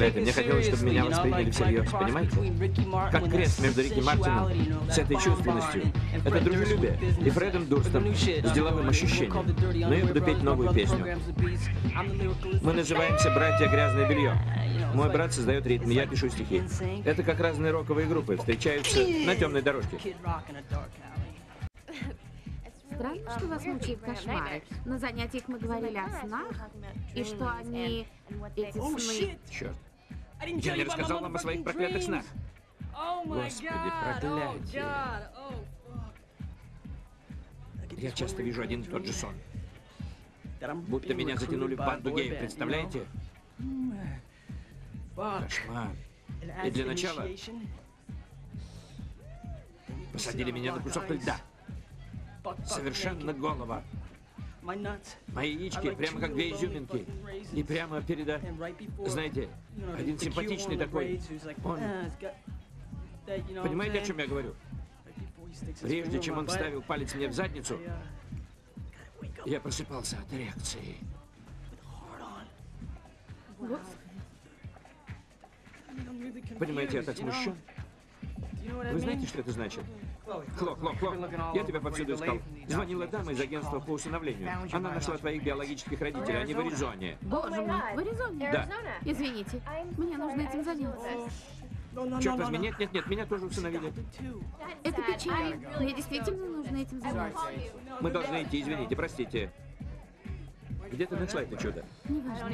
Это мне хотелось, чтобы меня восприняли всерьез, понимаете? Как крест между Рики Мартином с этой чувственностью. Это дружелюбие. И Фредом Дурстом с деловым ощущением. Но я буду петь новую песню. Мы называемся «Братья Грязное Белье». Мой брат создает ритм, я пишу стихи. Это как разные роковые группы, встречаются на темной дорожке. Странно, что вас мучают кошмары. На занятиях мы говорили о снах, и что они, эти сны... Черт. Я не рассказал вам о своих проклятых снах. Господи, проклятие. Я часто вижу один и тот же сон. Будто меня затянули в банду геев, представляете? Кошмар. И для начала посадили меня на кусок льда. Совершенно голова. Мои яички прямо как две изюминки. И прямо передо... Знаете, один симпатичный такой. Он... Понимаете, о чем я говорю? Прежде чем он вставил палец мне в задницу, я просыпался от эрекции. Понимаете, я так смущен. Вы знаете, что это значит? Хло, Хло, Хло, я тебя повсюду искал. Звонила дама из агентства по усыновлению. Она нашла твоих биологических родителей, они в Аризоне. Боже мой, в Аризоне? Да. Извините, мне нужно этим заняться. Черт возьми, нет, нет, нет, меня тоже усыновили. Это печально. Мне действительно нужно этим заняться. Мы должны идти, извините, простите. Где ты нашла это чудо? Неважно.